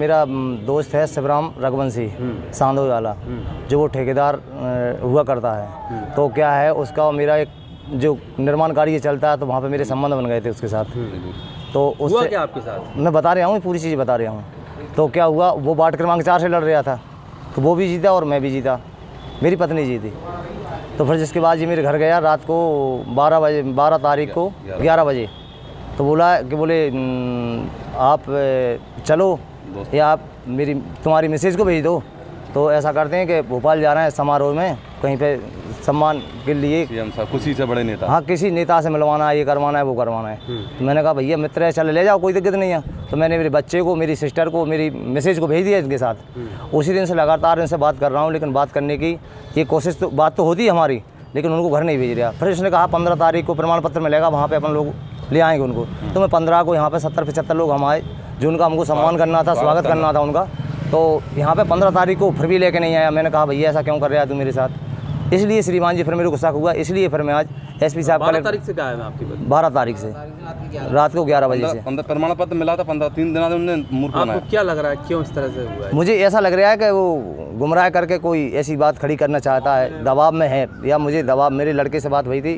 मेरा दोस्त है शिवराम रघुवंशी सांदो वाला जो वो ठेकेदार हुआ करता है। तो क्या है उसका मेरा एक जो निर्माण कार्य चलता है तो वहाँ पे मेरे संबंध बन गए थे उसके साथ। तो हुआ उससे क्या आपके साथ? मैं बता रहा हूँ पूरी चीज़ बता रहा हूँ। तो क्या हुआ वो वार्ड क्रमांक चार से लड़ रहा था। तो वो भी जीता और मैं भी जीता। मेरी पत्नी जीती। तो फिर जिसके बाद ये मेरे घर गया रात को बारह बजे बारह तारीख को ग्यारह। बजे। तो बोला कि बोले आप चलो। या आप मेरी तुम्हारी मैसेज को भेज दो। तो ऐसा करते हैं कि भोपाल जा रहे हैं समारोह में कहीं पे सम्मान के लिए खुशी से बड़े नेता। हाँ किसी नेता से मिलवाना है ये करवाना है वो करवाना है। तो मैंने कहा भैया मित्र है चल ले जाओ कोई दिक्कत नहीं है। तो मैंने मेरे बच्चे को मेरी सिस्टर को मेरी मैसेज को भेज दिया इनके साथ। उसी दिन से लगातार इनसे बात कर रहा हूँ लेकिन बात करने की ये कोशिश तो बात तो होती है हमारी लेकिन उनको घर नहीं भेज रहा। फिर उसने कहा पंद्रह तारीख को प्रमाण पत्र मिलेगा वहाँ पर अपन लोग ले आएँगे उनको। तो मैं पंद्रह को यहाँ पर सत्तर पचहत्तर लोग हम आए जो उनका हमको सम्मान करना था स्वागत करना था उनका। तो यहाँ पे पंद्रह तारीख को फिर भी लेके नहीं आया। मैंने कहा भैया ऐसा क्यों कर रहा है तू मेरे साथ? इसलिए श्रीमान जी फिर मेरे को गुस्सा हुआ। इसलिए फिर मैं आज एसपी साहब बारह तारीख से गायब है आपकी बारह तारीख से। रात को ग्यारह बजे से। प्रमाण पत्र मिला था पंद्रह तीन दिन उन्होंने आपको क्या लग रहा है? क्यों इस तरह से हुआ है? मुझे ऐसा लग रहा है कि वो गुमराह करके कोई ऐसी बात खड़ी करना चाहता है। दबाव में है या मुझे दबाव मेरे लड़के से बात हुई थी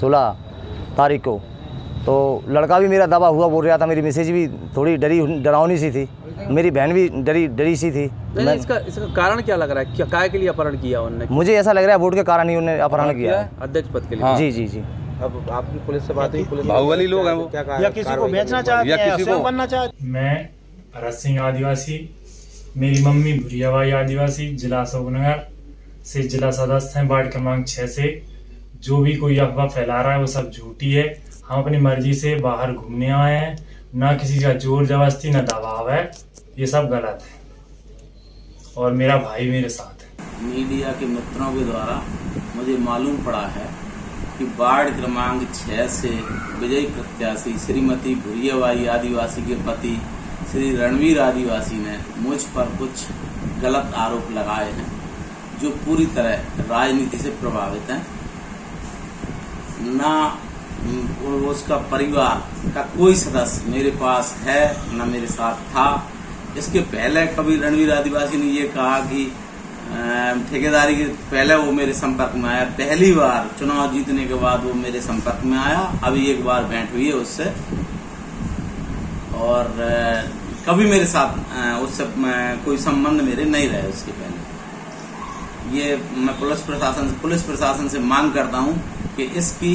सोलह तारीख को। तो लड़का भी मेरा दबा हुआ बोल रहा था मेरी मैसेज भी थोड़ी डरी डरावनी सी थी। मेरी बहन भी डरी डरी सी थी। नहीं नहीं, इसका इसका कारण क्या लग रहा है? क्या काय के लिए अपहरण किया उन्होंने मुझे ऐसा लग रहा है वोट के कारण ही उन्होंने अपहरण किया अध्यक्ष पद के लिए? हाँ। जी जी जी। अब आपकी पुलिस से बात हुई पुलिस बाहुबली लोग हैं वो। क्या या किसी को बेचना चाहते या हैं किसी को- बनना चाहते मैं भरत सिंह आदिवासी मेरी मम्मी भुरियाबाई आदिवासी जिला अशोकनगर से जिला सदस्य हैं वार्ड क्रमांक छः से। जो भी कोई अफवाह फैला रहा है वो सब झूठी है। हम अपनी मर्ज़ी से बाहर घूमने आए हैं। ना किसी का ज़ोर ज़बरदस्ती, ना दबाव है। ये सब गलत है। और मेरा भाई मेरे साथ है। मीडिया के मित्रों के द्वारा मुझे मालूम पड़ा है कि वार्ड क्रमांक छह से विजयी प्रत्याशी श्रीमती भुरियाबाई आदिवासी के पति श्री रणवीर आदिवासी ने मुझ पर कुछ गलत आरोप लगाए हैं, जो पूरी तरह राजनीति से प्रभावित हैं। ना उसका परिवार का कोई सदस्य मेरे पास है, न मेरे साथ था। इसके पहले कभी रणवीर आदिवासी ने ये कहा कि ठेकेदारी के पहले वो मेरे संपर्क में आया। पहली बार चुनाव जीतने के बाद वो मेरे संपर्क में आया। अभी एक बार भेंट हुई है उससे। और कभी मेरे साथ उससे कोई संबंध मेरे नहीं रहे उसके पहले। ये मैं पुलिस प्रशासन पुलिस प्रशासन से मांग करता हूँ कि इसकी